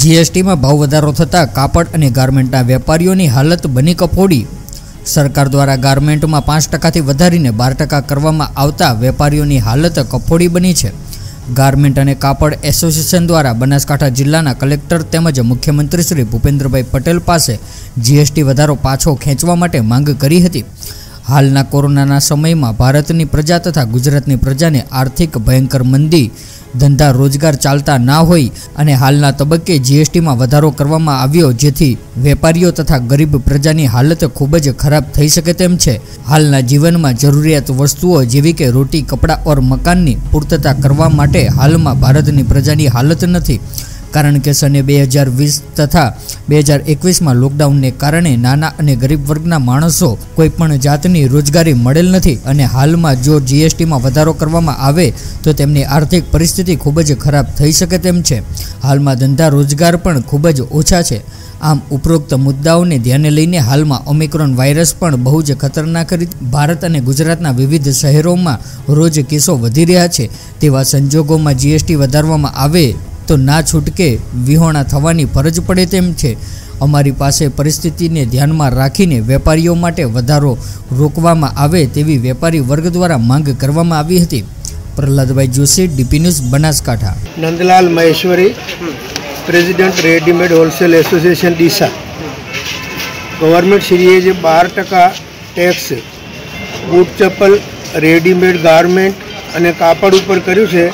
જીએસટીમાં ભાવ વધારો થતાં કાપડ અને ગાર્મેન્ટના વેપારીઓની હાલત બની કફોડી. સરકાર દ્વારા ગાર્મેન્ટમાં પાંચ ટકાથી વધારીને બાર ટકા કરવામાં આવતા વેપારીઓની હાલત કફોડી બની છે. ગાર્મેન્ટ અને કાપડ એસોસિએશન દ્વારા બનાસકાંઠા જિલ્લાના કલેક્ટર તેમજ મુખ્યમંત્રી શ્રી ભૂપેન્દ્રભાઈ પટેલ પાસે જીએસટી વધારો પાછો ખેંચવા માટે માંગ કરી હતી. હાલના કોરોનાના સમયમાં ભારતની પ્રજા તથા ગુજરાતની પ્રજાને આર્થિક ભયંકર મંદી ધંધા રોજગાર ચાલતા ના હોય અને હાલના તબક્કે જીએસટીમાં વધારો કરવામાં આવ્યો, જેથી વેપારીઓ તથા ગરીબ પ્રજાની હાલત ખૂબ જ ખરાબ થઈ શકે તેમ છે. હાલના જીવનમાં જરૂરિયાત વસ્તુઓ જેવી કે રોટી, કપડાં ઓર મકાનની પૂર્તતા કરવા માટે હાલમાં ભારતની પ્રજાની હાલત નથી. કારણ કે સને બે હજાર વીસ તથા બે હજાર એકવીસમાં લોકડાઉનને કારણે નાના અને ગરીબ વર્ગના માણસો કોઈ પણ જાતની રોજગારી મળેલ નથી અને હાલમાં જો જીએસટીમાં વધારો કરવામાં આવે તો તેમની આર્થિક પરિસ્થિતિ ખૂબ જ ખરાબ થઈ શકે તેમ છે. હાલમાં ધંધા રોજગાર પણ ખૂબ જ ઓછા છે. આમ ઉપરોક્ત મુદ્દાઓને ધ્યાને લઈને હાલમાં ઓમિક્રોન વાયરસ પણ બહુ જ ખતરનાક રીતે ભારત અને ગુજરાતના વિવિધ શહેરોમાં રોજ કેસો વધી રહ્યા છે. તેવા સંજોગોમાં જીએસટી વધારવામાં આવે તો ના છૂટકે વિહોણા થવાની ફરજ પડે તેમ છે. અમારી પાસે પરિસ્થિતિને ધ્યાનમાં રાખીને વેપારીઓ માટે વધારો રોકવામાં આવે તેવી વેપારી વર્ગ દ્વારા માંગ કરવામાં આવી હતી. Prahladbhai Joshi, DP news, Banaskantha. Nandlal Maheshwari, president readymade wholesale association Deesa. Government શ્રીએ જે બાર ટકા ટેક્સ, બૂટ ચપ્પલ, રેડીમેડ ગાર્મેન્ટ અને કાપડ ઉપર કર્યું છે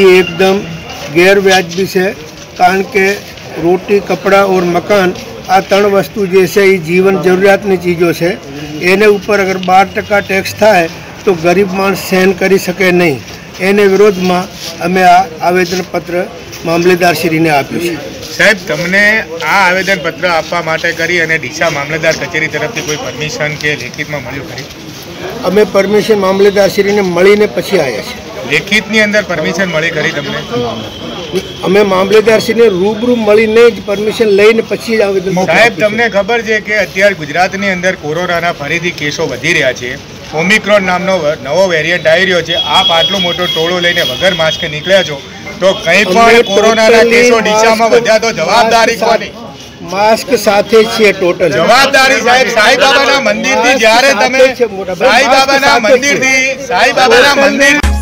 એ એકદમ ગેરવ્યાજબી છે કારણ કે રોટી કપડાં ઓર મકાન આ ત્રણ વસ્તુ જે છે એ જીવન જરૂરિયાતની ચીજો છે. એને ઉપર અગર બાર ટકા ટેક્સ થાય તો ગરીબ માણસ સહન કરી શકે નહીં. એને વિરોધમાં અમે આ આવેદનપત્ર મામલેદારશ્રીને આપ્યું છે. સાહેબ તમને આ આવેદનપત્ર આપવા માટે કરી અને ડીસા મામલેદાર કચેરી તરફથી કોઈ પરમિશન કે લેખિતમાં મળ્યું ખરી? અમે પરમિશન મામલેદારશ્રીને મળીને પછી આવ્યા છીએ. લેખિતની અંદર પરમિશન મળી કરી તમને? અમે મામલેદારશ્રીને રૂબરૂ મળીને જ પરમિશન લઈને પછી જ આવેદન સાહેબ તમને ખબર છે કે અત્યારે ગુજરાતની અંદર કોરોનાના ફરીથી કેસો વધી રહ્યા છે. ઓમિક્રોન નામનો નવો વેરિયન્ટ આવી રહ્યો છે. આપ આટલો મોટો ટોળો લઈને વગર માસ્ક નીકળ્યા છો તો કંઈ પણ કોરોનાના કેસો દિશામાં વધ્યા તો જવાબદારી કોની? માસ્ક સાથે છે ટોટલ જવાબદારી સાહેબ સાંઈ બાબાના મંદિરથી જ્યારે તમે સાંઈ બાબાના. મંદિરથી સાંઈ બાબાના મંદિર